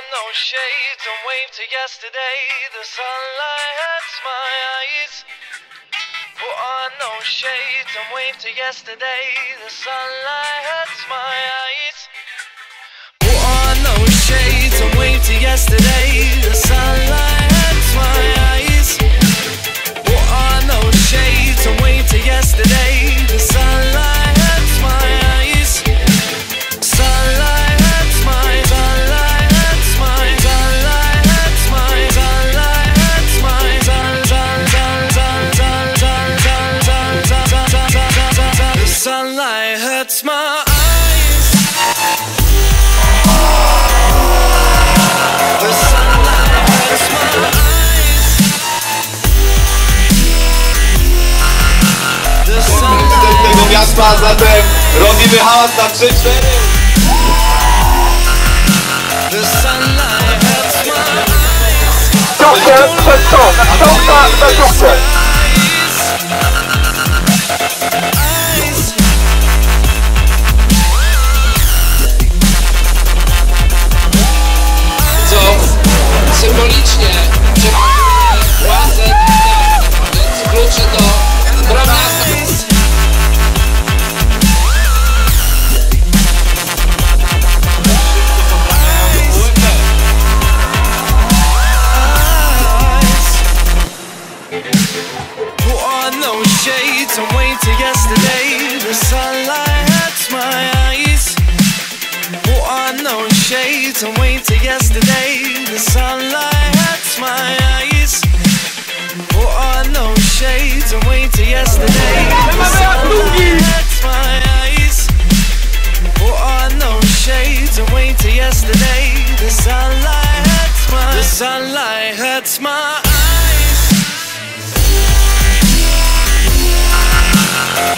on those shades and wave to yesterday. The sunlight hurts my eyes. Put on those shades and wave to yesterday. The sunlight hurts my eyes. Put on those shades and wave to yesterday. it hurts tego miasta zatem robimy hałas na 3-4 Ciągle przez to, na kształta, na symbolicznie władzę więc do bram miasta. Put on those shades and wait till yesterday. The sunlight my eyes. Shades and wait till yesterday. The sunlight and wait till yesterday. Hurts my eyes. Oh, Those shades yesterday. The sunlight hurts my. The sunlight hurts my eyes.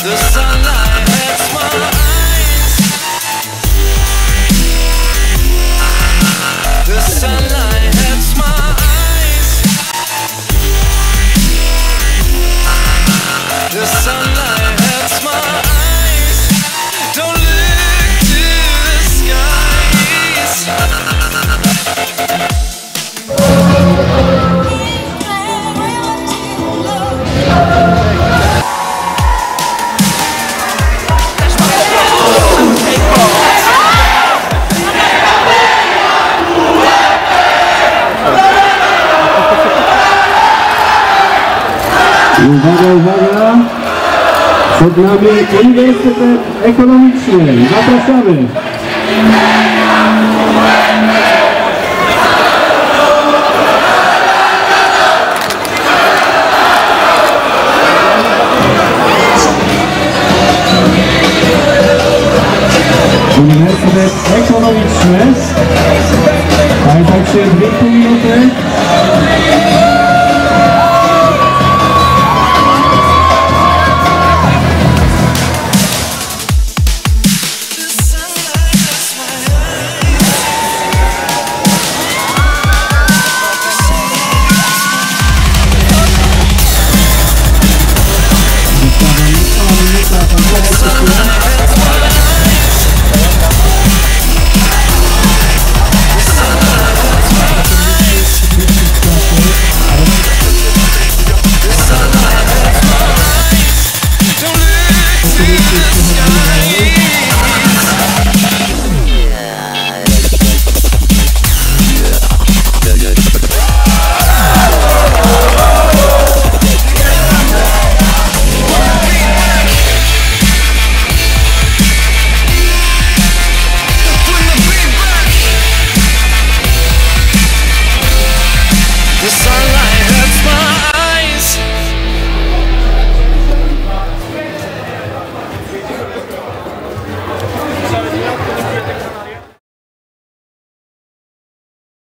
The sunlight Uwaga, uwaga! Przed nami Uniwersytet Ekonomiczny. Zapraszamy! Uniwersytet Ekonomiczny. Pamiętajcie, 2,5 minuty